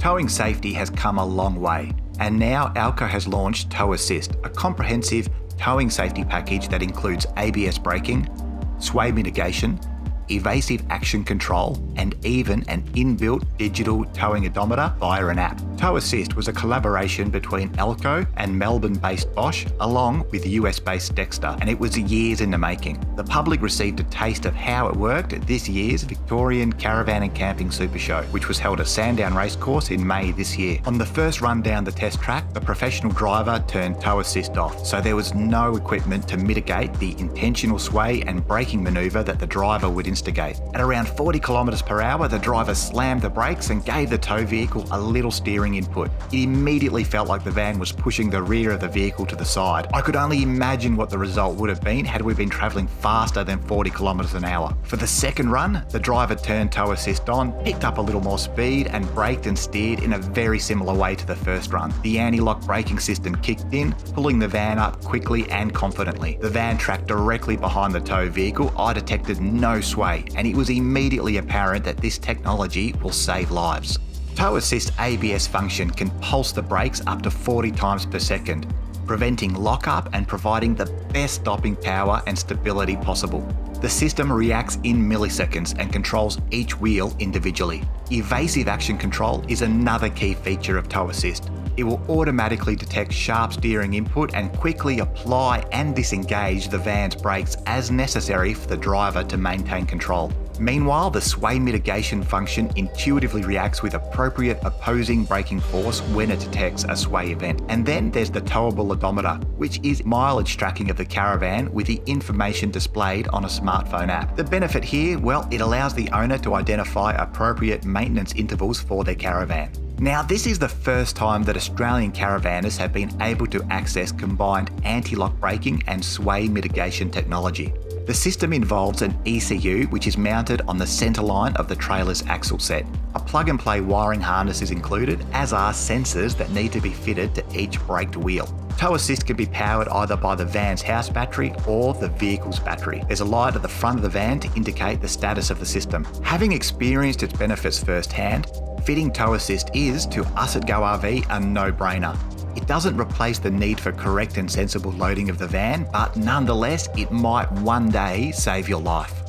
Towing safety has come a long way, and now AL-KO has launched Tow Assist, a comprehensive towing safety package that includes ABS braking, sway mitigation, evasive action control, and even an inbuilt digital towing odometer via an app. Tow Assist was a collaboration between AL-KO and Melbourne based Bosch, along with US based Dexter, and it was years in the making. The public received a taste of how it worked at this year's Victorian Caravan and Camping Super Show, which was held at Sandown Racecourse in May this year. On the first run down the test track, the professional driver turned Tow Assist off, so there was no equipment to mitigate the intentional sway and braking manoeuvre that the driver would At around 40 kilometres per hour, the driver slammed the brakes and gave the tow vehicle a little steering input. It immediately felt like the van was pushing the rear of the vehicle to the side. I could only imagine what the result would have been had we been travelling faster than 40 kilometres an hour. For the second run, the driver turned tow assist on, picked up a little more speed, and braked and steered in a very similar way to the first run. The anti lock braking system kicked in, pulling the van up quickly and confidently. The van tracked directly behind the tow vehicle. I detected no sway, and it was immediately apparent that this technology will save lives. Tow Assist ABS function can pulse the brakes up to 40 times per second, preventing lockup and providing the best stopping power and stability possible. The system reacts in milliseconds and controls each wheel individually. Evasive action control is another key feature of Tow Assist. It will automatically detect sharp steering input and quickly apply and disengage the van's brakes as necessary for the driver to maintain control. Meanwhile, the sway mitigation function intuitively reacts with appropriate opposing braking force when it detects a sway event. And then there's the towable odometer, which is mileage tracking of the caravan with the information displayed on a smartphone app. The benefit here, well, it allows the owner to identify appropriate maintenance intervals for their caravan. Now, this is the first time that Australian caravanners have been able to access combined anti lock braking and sway mitigation technology. The system involves an ECU which is mounted on the centre line of the trailer's axle set. A plug and play wiring harness is included, as are sensors that need to be fitted to each braked wheel. Tow Assist can be powered either by the van's house battery or the vehicle's battery. There's a light at the front of the van to indicate the status of the system. Having experienced its benefits firsthand, fitting Tow Assist is, to us at Go RV, a no brainer. It doesn't replace the need for correct and sensible loading of the van, but nonetheless, it might one day save your life.